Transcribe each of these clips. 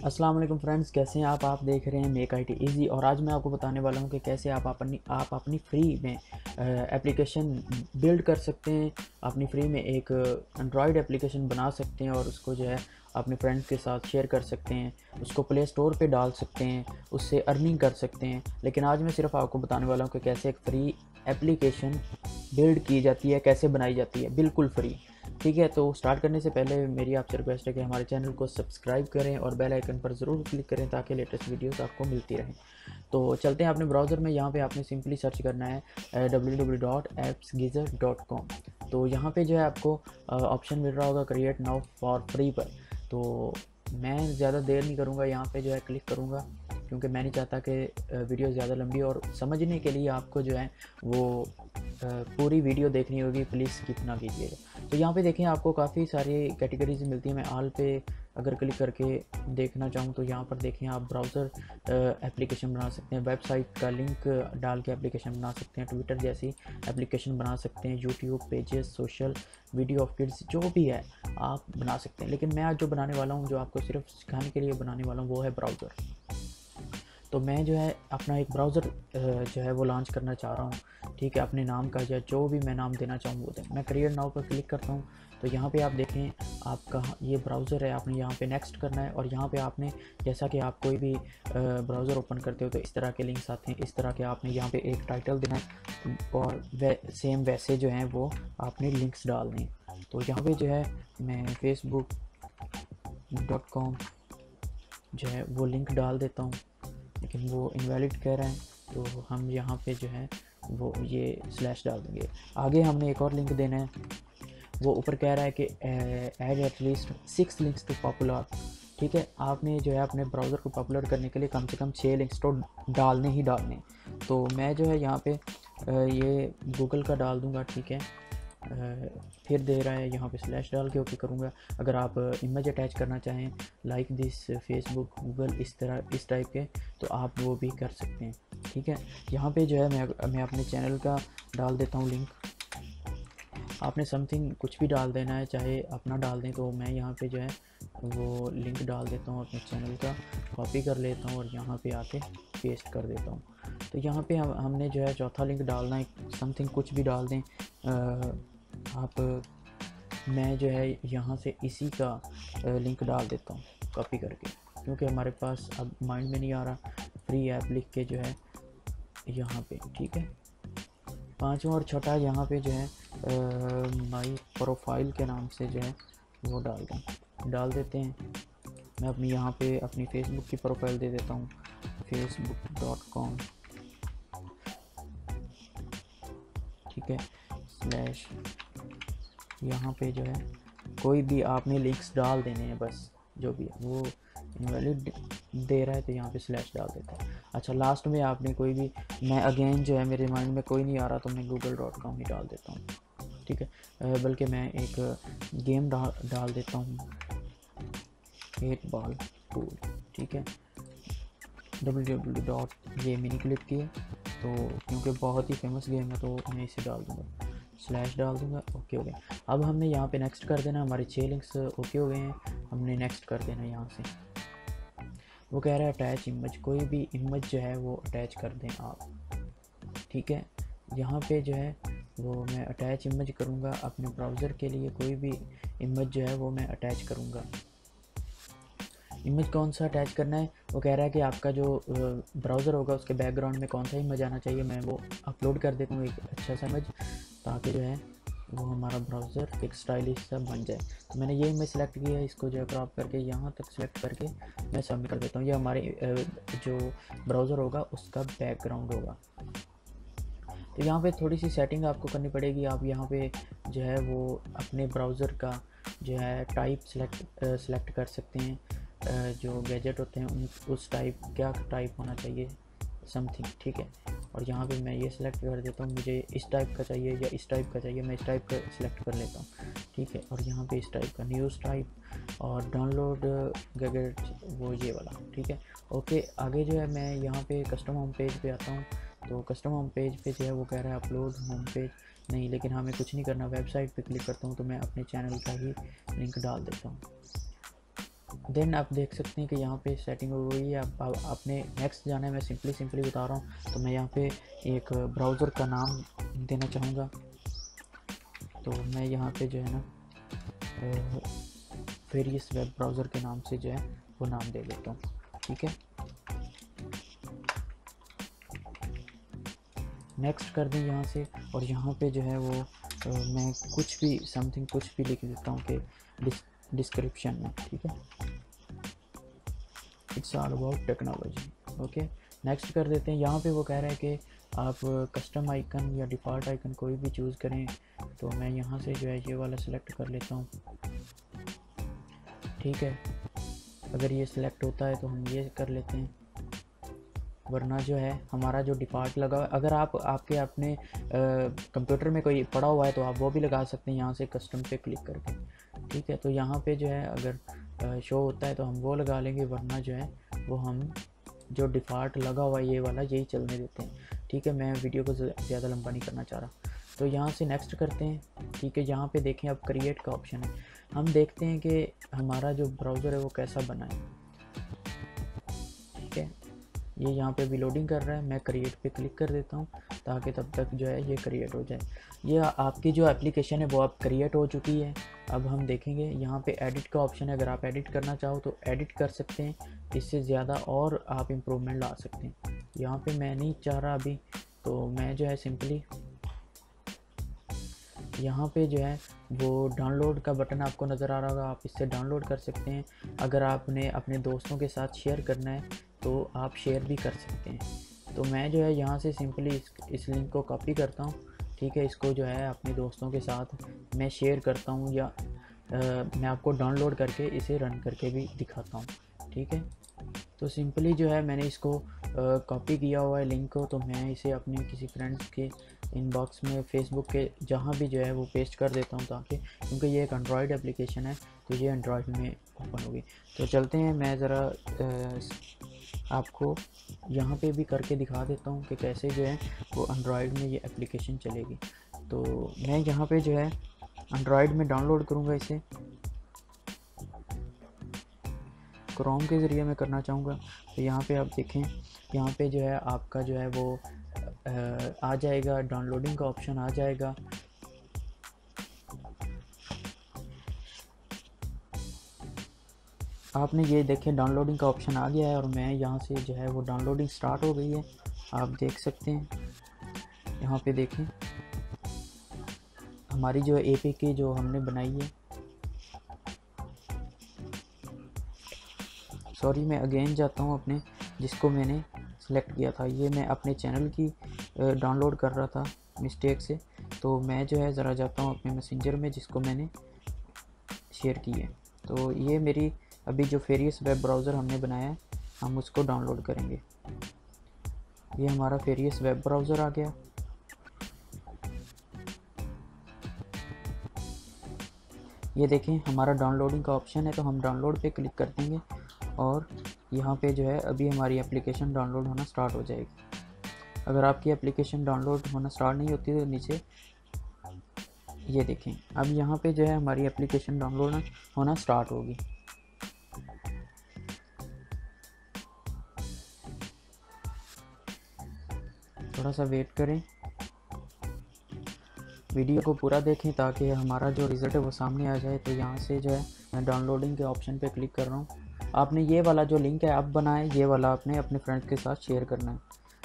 अस्सलाम वालेकुम फ्रेंड्स, कैसे हैं आप? आप देख रहे हैं मेक आई टी ईजी और आज मैं आपको बताने वाला हूँ कि कैसे आप अपनी आप अपनी फ्री में एप्लीकेशन बिल्ड कर सकते हैं। अपनी फ्री में एक एंड्रॉयड एप्लीकेशन बना सकते हैं और उसको जो है अपने फ्रेंड्स के साथ शेयर कर सकते हैं। उसको प्ले स्टोर पे डाल सकते हैं, उससे अर्निंग कर सकते हैं। लेकिन आज मैं सिर्फ़ आपको बताने वाला हूँ कि कैसे एक फ्री एप्लीकेशन बिल्ड की जाती है, कैसे बनाई जाती है। बिल्कुल फ्री। ठीक है तो स्टार्ट करने से पहले मेरी आपसे रिक्वेस्ट है कि हमारे चैनल को सब्सक्राइब करें और बेल आइकन पर ज़रूर क्लिक करें ताकि लेटेस्ट वीडियोस आपको मिलती रहें। तो चलते हैं अपने ब्राउज़र में, यहाँ पे आपने सिंपली सर्च करना है डब्ल्यू तो यहाँ पे जो है आपको ऑप्शन मिल रहा होगा क्रिएट नाउ फॉर फ्री पर। तो मैं ज़्यादा देर नहीं करूँगा, यहाँ पर जो है क्लिक करूँगा, क्योंकि मैं नहीं चाहता कि वीडियो ज़्यादा लंबी और समझने के लिए आपको जो है वो पूरी वीडियो देखनी होगी प्लीज़ स्किप ना कीजिएगा। तो यहाँ पे देखें, आपको काफ़ी सारी कैटेगरीज मिलती हैं। मैं आल पे अगर क्लिक करके देखना चाहूँ तो यहाँ पर देखें, आप ब्राउज़र एप्लीकेशन बना सकते हैं। वेबसाइट का लिंक डाल के एप्लीकेशन बना सकते हैं। ट्विटर जैसी एप्लीकेशन बना सकते हैं। YouTube pages social video of kids जो भी है, आप बना सकते हैं। लेकिन मैं आज जो बनाने वाला हूँ, जो आपको सिर्फ़ सिखाने के लिए बनाने वाला हूँ, वो है ब्राउज़र तो मैं जो है अपना एक ब्राउज़र जो है वो लॉन्च करना चाह रहा हूँ। ठीक है, अपने नाम का या जो भी मैं नाम देना चाहूँ वो दें। मैं क्रिएट नाउ पर क्लिक करता हूँ। तो यहाँ पे आप देखें, आपका ये ब्राउज़र है, आपने यहाँ पे नेक्स्ट करना है और यहाँ पे आपने, जैसा कि आप कोई भी ब्राउज़र ओपन करते हो तो इस तरह के लिंक्स आते हैं। इस तरह के आपने यहाँ पे एक टाइटल देना है और वे सेम वैसे जो हैं वो आपने लिंक्स डालने तो यहाँ पे जो है मैं फेसबुक डॉट कॉम जो है वो लिंक डाल देता हूँ। लेकिन वो इनवैलिड कह रहा है तो हम यहाँ पे जो है वो ये स्लैश डाल देंगे। आगे हमने एक और लिंक देना है। वो ऊपर कह रहा है कि add at least six links to popular ठीक है? आपने जो है अपने ब्राउज़र को पॉपुलर करने के लिए कम से कम छः लिंक्स तो डालने ही डालने। तो मैं जो है यहाँ पे ये गूगल का डाल दूँगा, ठीक है? फिर दे रहा है यहाँ पे स्लैश डाल के ओके करूँगा। अगर आप इमेज अटैच करना चाहें लाइक दिस फेसबुक गूगल इस तरह, इस टाइप के तो आप वो भी कर सकते हैं। ठीक है? यहाँ पे जो है, मैं मैं अपने चैनल का डाल देता हूँ लिंक आपने समथिंग कुछ भी डाल देना है, चाहे अपना डाल दें तो मैं यहाँ पे जो है, वो लिंक डाल देता हूँ अपने चैनल का कॉपी कर लेता हूँ और यहाँ पे आके पेस्ट कर देता हूँ। तो यहाँ पे हम, हमने जो है चौथा लिंक डालना है। समथिंग कुछ भी डाल दें आप, मैं जो है यहाँ से इसी का लिंक डाल देता हूँ कॉपी करके। क्योंकि हमारे पास अब माइंड में नहीं आ रहा फ्री ऐप लिख के जो है यहाँ पे, ठीक है? पाँचवा और छठा यहाँ पे जो है माई प्रोफ़ाइल के नाम से जो है वो डाल दें। डाल देते हैं। मैं अपनी यहाँ पे अपनी फेसबुक की प्रोफ़ाइल दे देता हूँ। फेसबुक डॉट कॉम ठीक है? स्लैश यहाँ पे जो है, कोई भी आपने लिंक्स डाल देने हैं बस, जो भी वो इनवैलिड दे रहा है तो यहाँ पे स्लैश डाल देता है। अच्छा लास्ट में आपने कोई भी, मैं अगेन जो है, मेरे माइंड में कोई नहीं आ रहा तो मैं गूगल डॉट कॉम ही डाल देता हूँ, ठीक है? बल्कि मैं एक गेम डाल डाल देता हूँ एट बॉल टूल ठीक है? डब्ल्यू डब्ल्यू डॉट ये मिनी क्लिक की है तो क्योंकि बहुत ही फ़ेमस गेम है तो मैं इसे डाल दूँगा। स्लैश डाल दूँगा, ओके हो गया। अब हमने यहाँ पे नेक्स्ट कर देना, हमारे छः लिंक्स ओके हो गए हैं। हमने नेक्स्ट कर देना यहाँ से। वो कह रहा है अटैच इमेज कोई भी इमेज जो है वो अटैच कर दें आप। ठीक है? यहाँ पे जो है, वो मैं अटैच इमेज करूँगा अपने ब्राउज़र के लिए, कोई भी इमेज जो है वो मैं अटैच करूँगा। इमेज कौन सा अटैच करना है? वो कह रहा है कि आपका जो ब्राउज़र होगा, उसके बैकग्राउंड में कौन सा इमेज आना चाहिए, मैं वो अपलोड कर देता हूँ, एक अच्छा सा इमेज ताकि जो है वो हमारा ब्राउज़र एक स्टाइलिश सा बन जाए। तो मैंने ये इमेज सिलेक्ट किया है, इसको जो है क्रॉप करके यहाँ तक सेलेक्ट करके मैं सबमिट कर देता हूँ। ये हमारे जो ब्राउज़र होगा, उसका बैकग्राउंड होगा। तो यहाँ पे थोड़ी सी सेटिंग आपको करनी पड़ेगी। आप यहाँ पे जो है वो अपने ब्राउज़र का जो है टाइप सेलेक्ट सेलेक्ट कर सकते हैं। जो गैजेट होते हैं, उन, उस टाइप क्या टाइप होना चाहिए? समथिंग ठीक है? और यहाँ पे मैं ये सिलेक्ट कर देता हूँ, मुझे इस टाइप का चाहिए या इस टाइप का चाहिए, मैं इस टाइप का सिलेक्ट कर लेता हूँ। ठीक है, और यहाँ पे इस टाइप का न्यूज़ टाइप और डाउनलोड गैजेट वो ये वाला, ठीक है? ओके आगे जो है मैं यहाँ पे कस्टम होम पेज पे आता हूँ। तो कस्टम होम पेज पे जो है वो कह रहा है अपलोड होम पेज नहीं, लेकिन हमें कुछ नहीं करना वेबसाइट पे क्लिक करता हूँ तो मैं अपने चैनल का ही लिंक डाल देता हूँ। देन आप देख सकते हैं कि यहाँ पे सेटिंग हो गई है। आप आपने नेक्स्ट जाना है। मैं सिंपली सिंपली बता रहा हूँ। तो मैं यहाँ पे एक ब्राउज़र का नाम देना चाहूँगा। तो मैं यहाँ पे जो है ना वेरियस वेब ब्राउज़र के नाम से जो है, वो नाम दे देता हूँ। ठीक है? नेक्स्ट कर दें यहाँ से। और यहाँ पे जो है वो मैं कुछ भी समथिंग कुछ भी लिख देता हूँ कि डिस्क्रिप्शन में, ठीक है? It's all about technology okay next कर देते हैं। यहाँ पे वो कह रहा है कि आप कस्टम आइकन या डिफ़ॉल्ट आइकन कोई भी चूज़ करें तो मैं यहाँ से जो है ये वाला सेलेक्ट कर लेता हूँ। ठीक है? अगर ये सिलेक्ट होता है तो हम ये कर लेते हैं। वरना जो है, हमारा जो डिफ़ॉल्ट लगा हुआ अगर आप, आपके अपने कंप्यूटर में कोई पड़ा हुआ है तो आप वो भी लगा सकते हैं यहाँ से कस्टम पे क्लिक करके। ठीक है तो यहाँ पे जो है अगर शो होता है तो हम वो लगा लेंगे, वरना जो है वो हम जो डिफ़ॉल्ट लगा हुआ ये वाला यही चलने देते हैं। ठीक है, मैं वीडियो को ज़्यादा लंबा नहीं करना चाह रहा। तो यहाँ से नेक्स्ट करते हैं। ठीक है, यहाँ पे देखें, अब क्रिएट का ऑप्शन है। हम देखते हैं कि हमारा जो ब्राउज़र है वो कैसा बना है। ये यहाँ पे भी लोडिंग कर रहा है। मैं क्रिएट पे क्लिक कर देता हूँ ताकि तब तक जो है ये क्रिएट हो जाए। ये आपकी जो एप्लीकेशन है वो अब क्रिएट हो चुकी है। अब हम देखेंगे, यहाँ पे एडिट का ऑप्शन है। अगर आप एडिट करना चाहो तो एडिट कर सकते हैं। इससे ज़्यादा और आप इम्प्रूवमेंट ला सकते हैं। यहाँ पे मैं नहीं चाह रहा अभी तो मैं जो है सिंपली यहाँ पे जो है वो डाउनलोड का बटन आपको नज़र आ रहा होगा। आप इससे डाउनलोड कर सकते हैं। अगर आपने अपने दोस्तों के साथ शेयर करना है तो आप शेयर भी कर सकते हैं। तो मैं जो है यहाँ से सिंपली इस, इस लिंक को कॉपी करता हूँ। ठीक है इसको जो है अपने दोस्तों के साथ मैं शेयर करता हूँ या आ, मैं आपको डाउनलोड करके इसे रन करके भी दिखाता हूँ। ठीक है? तो सिंपली जो है मैंने इसको कॉपी किया हुआ है लिंक को तो मैं इसे अपने किसी फ्रेंड्स के इनबॉक्स में फेसबुक के जहाँ भी जो है वो पेस्ट कर देता हूँ ताकि क्योंकि ये एक एंड्रॉयड एप्लीकेशन है तो ये एंड्रॉयड में ओपन होगी। तो चलते हैं मैं ज़रा आपको यहाँ पे भी करके दिखा देता हूँ कि कैसे जो है वो एंड्रॉयड में ये एप्लीकेशन चलेगी। तो मैं यहाँ पे जो है एंड्रॉयड में डाउनलोड करूँगा इसे। क्रोम के ज़रिए मैं करना चाहूँगा। तो यहाँ पे आप देखें, यहाँ पे जो है आपका जो है वो आ जाएगा डाउनलोडिंग का ऑप्शन आ जाएगा। आपने ये देखें डाउनलोडिंग का ऑप्शन आ गया है और मैं यहाँ से जो है वो डाउनलोडिंग स्टार्ट हो गई है। आप देख सकते हैं। यहाँ पे देखें। हमारी जो ए पी के जो हमने बनाई है। सॉरी मैं अगेन जाता हूँ अपने, जिसको मैंने सेलेक्ट किया था। ये मैं अपने चैनल की डाउनलोड कर रहा था मिस्टेक से। तो मैं जो है ज़रा जाता हूँ अपने मैसेंजर में, जिसको मैंने शेयर की है। तो ये मेरी अभी जो फेरियस वेब ब्राउज़र हमने बनाया है, हम उसको डाउनलोड करेंगे। ये हमारा फेरियस वेब ब्राउज़र आ गया। ये देखें, हमारा डाउनलोडिंग का ऑप्शन है तो हम डाउनलोड पे क्लिक कर देंगे और यहाँ पे जो है, अभी हमारी एप्लीकेशन डाउनलोड होना स्टार्ट हो जाएगी। अगर आपकी एप्लीकेशन डाउनलोड होना स्टार्ट नहीं होती तो नीचे ये देखें, अब यहाँ पे जो है हमारी एप्लीकेशन डाउनलोड होना स्टार्ट होगी। थोड़ा सा वेट करें। वीडियो को पूरा देखें ताकि हमारा जो रिज़ल्ट है वो सामने आ जाए। तो यहाँ से जो है, मैं डाउनलोडिंग के ऑप्शन पे क्लिक कर रहा हूँ। आपने ये वाला जो लिंक है अब बनाए, ये वाला आपने अपने फ्रेंड्स के साथ शेयर करना है।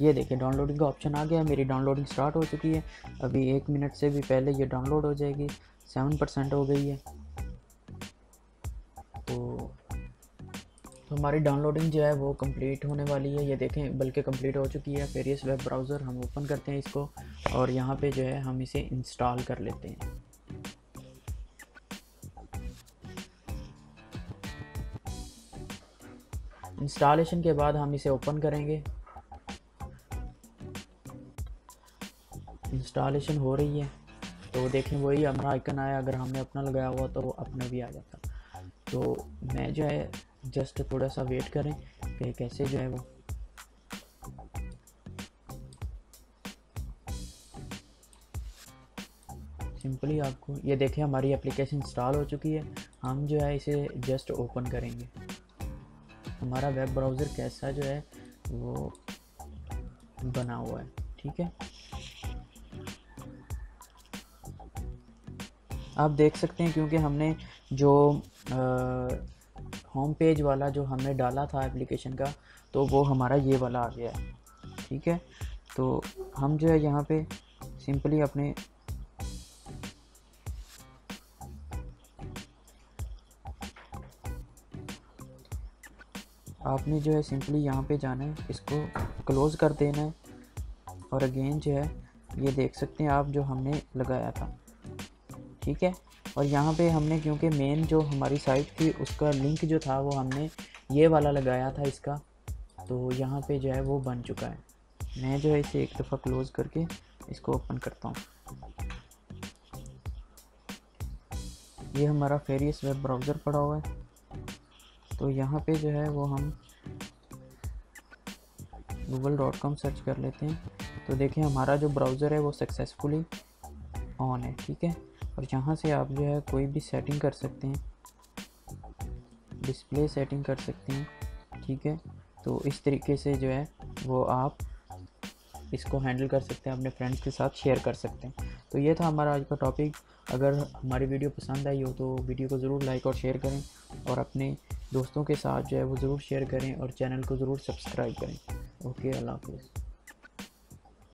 ये देखिए डाउनलोडिंग का ऑप्शन आ गया, मेरी डाउनलोडिंग स्टार्ट हो चुकी है। अभी एक मिनट से भी पहले ये डाउनलोड हो जाएगी। सेवन परसेंट हो गई है। हमारी डाउनलोडिंग जो है वो कंप्लीट होने वाली है। ये देखें, बल्कि कंप्लीट हो चुकी है। फेरियस वेब ब्राउज़र हम ओपन करते हैं इसको और यहाँ पे जो है हम इसे इंस्टॉल कर लेते हैं। इंस्टॉलेशन के बाद हम इसे ओपन करेंगे। इंस्टॉलेशन हो रही है। तो देखें, वही हमारा आइकन आया। अगर हमने अपना लगाया हुआ तो वो अपना भी आ जाता। तो मैं जो है जस्ट थोड़ा सा वेट करें कि कैसे जो है वो। सिंपली आपको, ये देखें हमारी एप्लीकेशन इंस्टॉल हो चुकी है। हम जो है इसे जस्ट ओपन करेंगे। हमारा वेब ब्राउज़र कैसा जो है वो बना हुआ है, ठीक है? आप देख सकते हैं क्योंकि हमने जो होम पेज वाला जो हमने डाला था एप्लीकेशन का तो वो हमारा ये वाला आ गया है, ठीक है? तो हम जो है यहाँ पे सिंपली अपने आपने जो है सिंपली यहाँ पे जाना है, इसको क्लोज़ कर देना है, और अगेन जो है ये देख सकते हैं आप जो हमने लगाया था, ठीक है? और यहाँ पे हमने, क्योंकि मेन जो हमारी साइट थी, उसका लिंक जो था, वो हमने ये वाला लगाया था इसका। तो यहाँ पे जो है, वो बन चुका है। मैं जो है इसे एक दफ़ा क्लोज़ करके इसको ओपन करता हूँ। ये हमारा फेरियस वेब ब्राउज़र पड़ा हुआ है। तो यहाँ पे जो है, वो हम गूगल डॉट कॉम सर्च कर लेते हैं। तो देखें हमारा जो ब्राउज़र है, वो सक्सेसफुली ऑन है, ठीक है? और यहाँ से आप जो है कोई भी सेटिंग कर सकते हैं। डिस्प्ले सेटिंग कर सकते हैं, ठीक है? तो इस तरीके से जो है वो आप इसको हैंडल कर सकते हैं, अपने फ्रेंड्स के साथ शेयर कर सकते हैं। तो ये था हमारा आज का टॉपिक अगर हमारी वीडियो पसंद आई हो तो वीडियो को ज़रूर लाइक और शेयर करें और अपने दोस्तों के साथ जो है वो ज़रूर शेयर करें और चैनल को ज़रूर सब्सक्राइब करें। ओके अल्लाह हाफिज़।